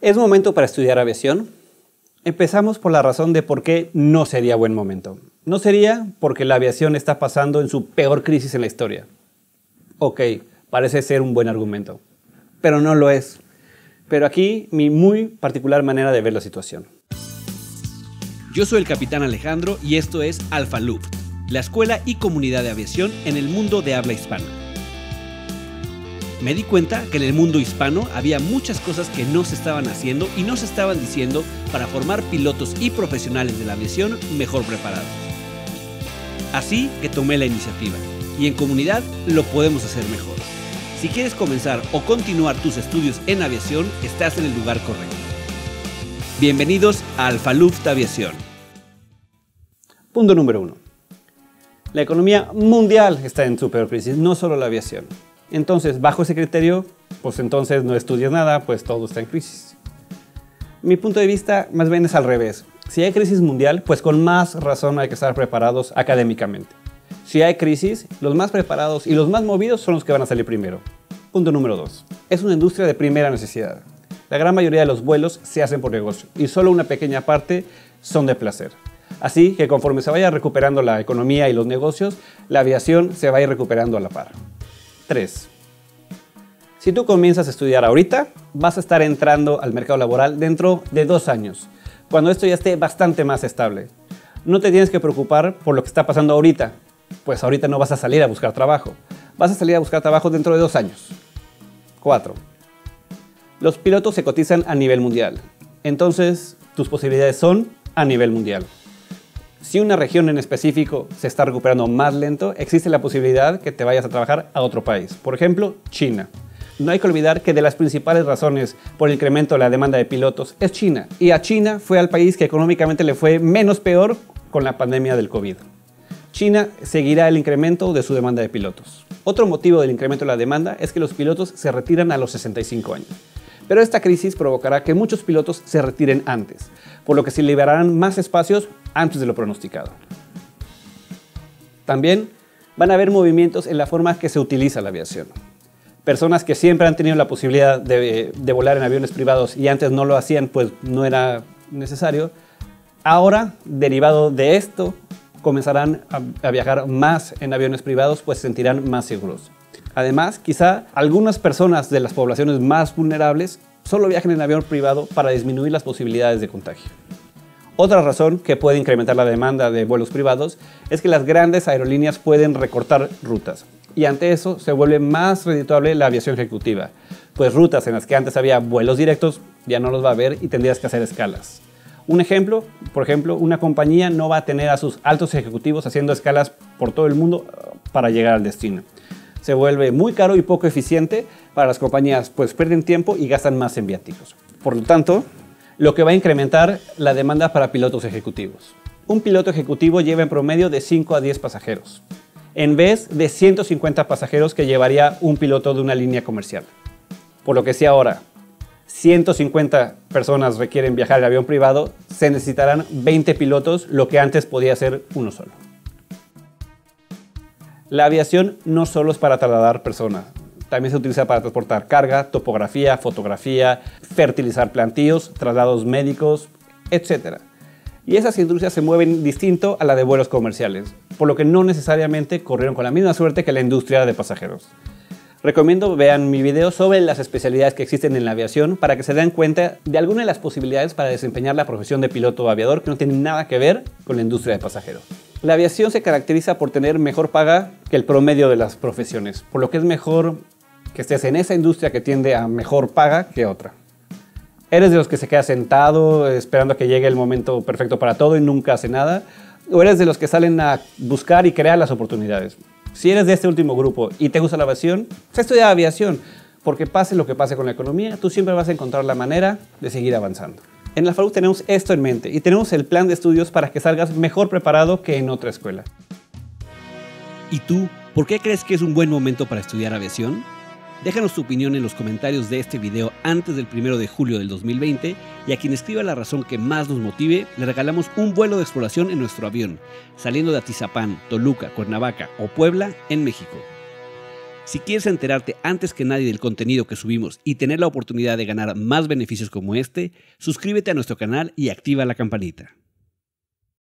¿Es momento para estudiar aviación? Empezamos por la razón de por qué no sería buen momento. No sería porque la aviación está pasando en su peor crisis en la historia. Ok, parece ser un buen argumento, pero no lo es. Pero aquí mi muy particular manera de ver la situación. Yo soy el capitán Alejandro y esto es Alfa la escuela y comunidad de aviación en el mundo de habla hispana. Me di cuenta que en el mundo hispano había muchas cosas que no se estaban haciendo y no se estaban diciendo para formar pilotos y profesionales de la aviación mejor preparados. Así que tomé la iniciativa y en comunidad lo podemos hacer mejor. Si quieres comenzar o continuar tus estudios en aviación, estás en el lugar correcto. Bienvenidos a Alfa Luft Aviación. Punto número uno. La economía mundial está en su peor crisis, no solo la aviación. Entonces, bajo ese criterio, pues entonces no estudias nada, pues todo está en crisis. Mi punto de vista más bien es al revés. Si hay crisis mundial, pues con más razón hay que estar preparados académicamente. Si hay crisis, los más preparados y los más movidos son los que van a salir primero. Punto número 2. Es una industria de primera necesidad. La gran mayoría de los vuelos se hacen por negocio y solo una pequeña parte son de placer. Así que conforme se vaya recuperando la economía y los negocios, la aviación se va a ir recuperando a la par. 3. Si tú comienzas a estudiar ahorita, vas a estar entrando al mercado laboral dentro de dos años, cuando esto ya esté bastante más estable. No te tienes que preocupar por lo que está pasando ahorita, pues ahorita no vas a salir a buscar trabajo. Vas a salir a buscar trabajo dentro de dos años. 4. Los pilotos se cotizan a nivel mundial, entonces tus posibilidades son a nivel mundial. Si una región en específico se está recuperando más lento, existe la posibilidad que te vayas a trabajar a otro país. Por ejemplo, China. No hay que olvidar que de las principales razones por el incremento de la demanda de pilotos es China. Y a China fue al país que económicamente le fue menos peor con la pandemia del COVID. China seguirá el incremento de su demanda de pilotos. Otro motivo del incremento de la demanda es que los pilotos se retiran a los 65 años. Pero esta crisis provocará que muchos pilotos se retiren antes, por lo que se liberarán más espacios antes de lo pronosticado. También van a haber movimientos en la forma que se utiliza la aviación. Personas que siempre han tenido la posibilidad de, volar en aviones privados y antes no lo hacían, pues no era necesario. Ahora, derivado de esto, comenzarán a, viajar más en aviones privados, pues se sentirán más seguros. Además, quizá algunas personas de las poblaciones más vulnerables solo viajen en avión privado para disminuir las posibilidades de contagio. Otra razón que puede incrementar la demanda de vuelos privados es que las grandes aerolíneas pueden recortar rutas y ante eso se vuelve más redituable la aviación ejecutiva, pues rutas en las que antes había vuelos directos ya no los va a haber y tendrías que hacer escalas. Un ejemplo, por ejemplo, una compañía no va a tener a sus altos ejecutivos haciendo escalas por todo el mundo uh, para llegar al destino. Se vuelve muy caro y poco eficiente para las compañías, pues pierden tiempo y gastan más en viáticos. Por lo tanto, lo que va a incrementar la demanda para pilotos ejecutivos. Un piloto ejecutivo lleva en promedio de 5 a 10 pasajeros, en vez de 150 pasajeros que llevaría un piloto de una línea comercial. Por lo que si ahora 150 personas requieren viajar en avión privado, se necesitarán 20 pilotos, lo que antes podía ser uno solo. La aviación no solo es para trasladar personas, también se utiliza para transportar carga, topografía, fotografía, fertilizar plantíos, traslados médicos, etc. Y esas industrias se mueven distinto a la de vuelos comerciales, por lo que no necesariamente corrieron con la misma suerte que la industria de pasajeros. Recomiendo vean mi video sobre las especialidades que existen en la aviación para que se den cuenta de algunas de las posibilidades para desempeñar la profesión de piloto aviador que no tienen nada que ver con la industria de pasajeros. La aviación se caracteriza por tener mejor paga que el promedio de las profesiones, por lo que es mejor que estés en esa industria que tiende a mejor paga que otra. ¿Eres de los que se queda sentado esperando que llegue el momento perfecto para todo y nunca hace nada? ¿O eres de los que salen a buscar y crear las oportunidades? Si eres de este último grupo y te gusta la aviación, se estudia aviación, porque pase lo que pase con la economía, tú siempre vas a encontrar la manera de seguir avanzando. En la FARUC tenemos esto en mente y tenemos el plan de estudios para que salgas mejor preparado que en otra escuela. ¿Y tú, por qué crees que es un buen momento para estudiar aviación? Déjanos tu opinión en los comentarios de este video antes del 1 de julio del 2020 y a quien escriba la razón que más nos motive, le regalamos un vuelo de exploración en nuestro avión, saliendo de Atizapán, Toluca, Cuernavaca o Puebla en México. Si quieres enterarte antes que nadie del contenido que subimos y tener la oportunidad de ganar más beneficios como este, suscríbete a nuestro canal y activa la campanita.